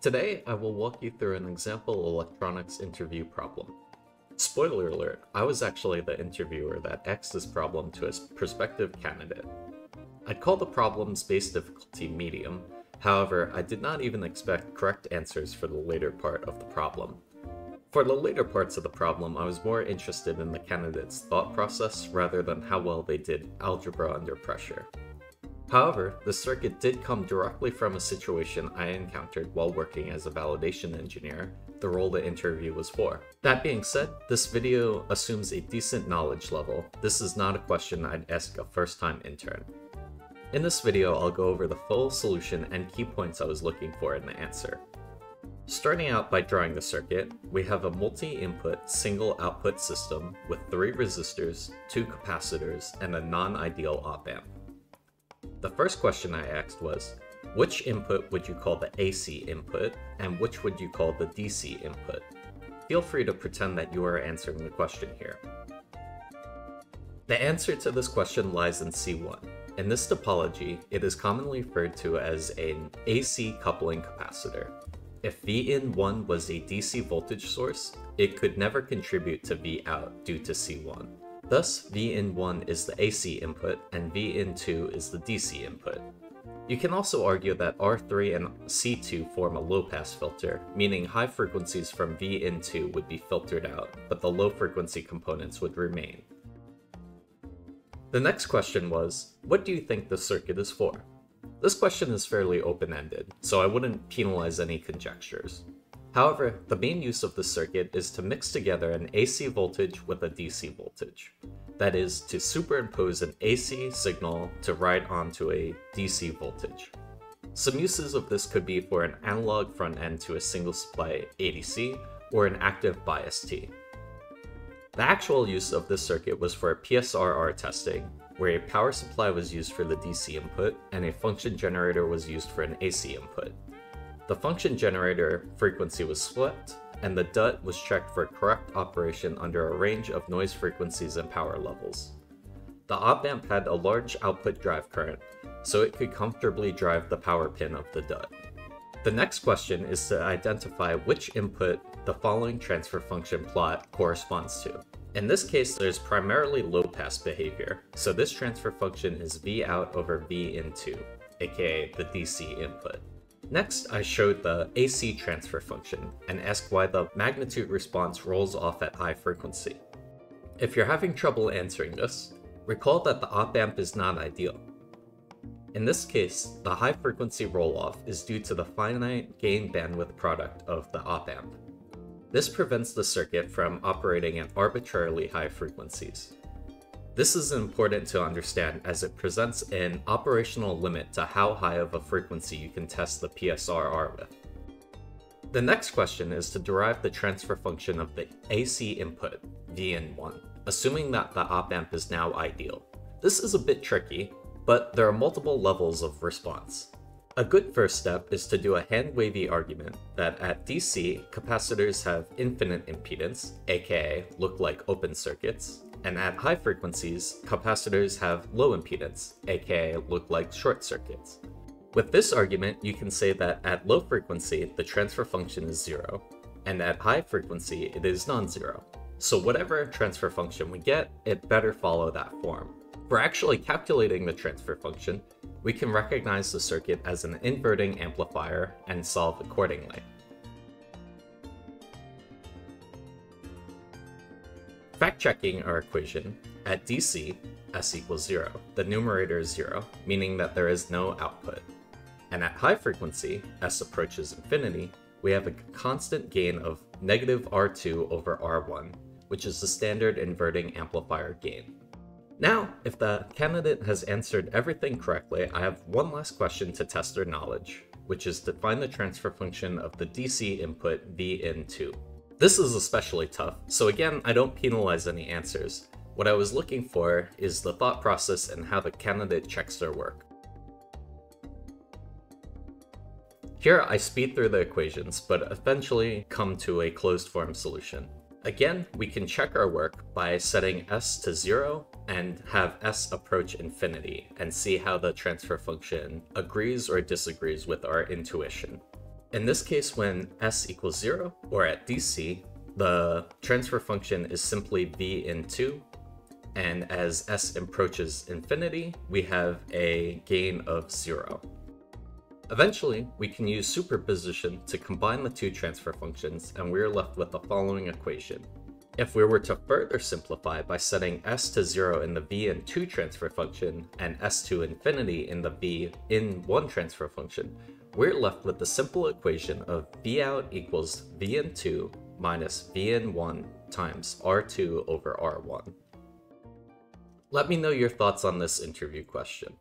Today, I will walk you through an example electronics interview problem. Spoiler alert, I was actually the interviewer that asked this problem to a prospective candidate. I'd call the problem's base difficulty medium, however, I did not even expect correct answers for the later part of the problem. For the later parts of the problem, I was more interested in the candidate's thought process rather than how well they did algebra under pressure. However, the circuit did come directly from a situation I encountered while working as a validation engineer, the role the interview was for. That being said, this video assumes a decent knowledge level. This is not a question I'd ask a first-time intern. In this video, I'll go over the full solution and key points I was looking for in the answer. Starting out by drawing the circuit, we have a multi-input single output system with three resistors, two capacitors, and a non-ideal op-amp. The first question I asked was, which input would you call the AC input, and which would you call the DC input? Feel free to pretend that you are answering the question here. The answer to this question lies in C1. In this topology, it is commonly referred to as an AC coupling capacitor. If Vin1 was a DC voltage source, it could never contribute to Vout due to C1. Thus, Vin1 is the AC input and Vin2 is the DC input. You can also argue that R3 and C2 form a low-pass filter, meaning high frequencies from Vin2 would be filtered out, but the low-frequency components would remain. The next question was, what do you think the circuit is for? This question is fairly open-ended, so I wouldn't penalize any conjectures. However, the main use of the circuit is to mix together an AC voltage with a DC voltage. That is, to superimpose an AC signal to ride onto a DC voltage. Some uses of this could be for an analog front end to a single supply ADC, or an active bias T. The actual use of this circuit was for PSRR testing, where a power supply was used for the DC input and a function generator was used for an AC input. The function generator frequency was swept, and the DUT was checked for correct operation under a range of noise frequencies and power levels. The op-amp had a large output drive current, so it could comfortably drive the power pin of the DUT. The next question is to identify which input the following transfer function plot corresponds to. In this case, there's primarily low-pass behavior, so this transfer function is V out over V in 2, aka the DC input. Next, I showed the AC transfer function and asked why the magnitude response rolls off at high frequency. If you're having trouble answering this, recall that the op-amp is not ideal. In this case, the high frequency roll-off is due to the finite gain bandwidth product of the op-amp. This prevents the circuit from operating at arbitrarily high frequencies. This is important to understand as it presents an operational limit to how high of a frequency you can test the PSRR with. The next question is to derive the transfer function of the AC input, Vin1, assuming that the op-amp is now ideal. This is a bit tricky, but there are multiple levels of response. A good first step is to do a hand-wavy argument that at DC, capacitors have infinite impedance, aka look like open circuits, and at high frequencies, capacitors have low impedance, aka look like short circuits. With this argument, you can say that at low frequency, the transfer function is zero, and at high frequency, it is non-zero. So whatever transfer function we get, it better follow that form. For actually calculating the transfer function, we can recognize the circuit as an inverting amplifier and solve accordingly. Fact-checking our equation, at DC, S equals 0, the numerator is 0, meaning that there is no output. And at high frequency, S approaches infinity, we have a constant gain of negative R2 over R1, which is the standard inverting amplifier gain. Now, if the candidate has answered everything correctly, I have one last question to test their knowledge, which is to find the transfer function of the DC input Vin2. This is especially tough, so again, I don't penalize any answers. What I was looking for is the thought process and how the candidate checks their work. Here I speed through the equations, but eventually come to a closed form solution. Again, we can check our work by setting s to 0 and have s approach infinity and see how the transfer function agrees or disagrees with our intuition. In this case, when s equals 0, or at dc, the transfer function is simply v in 2, and as s approaches infinity, we have a gain of 0. Eventually, we can use superposition to combine the two transfer functions, and we are left with the following equation. If we were to further simplify by setting s to 0 in the v in 2 transfer function and s to infinity in the v in 1 transfer function, we're left with the simple equation of v out equals v in 2 minus v in 1 times r2 over r1. Let me know your thoughts on this interview question.